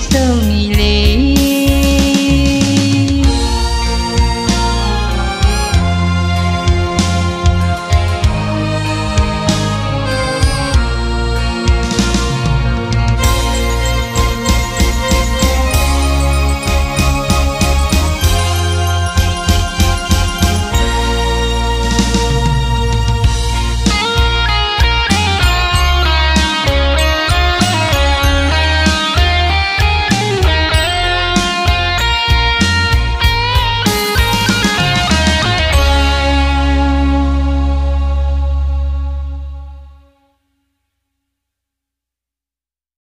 So.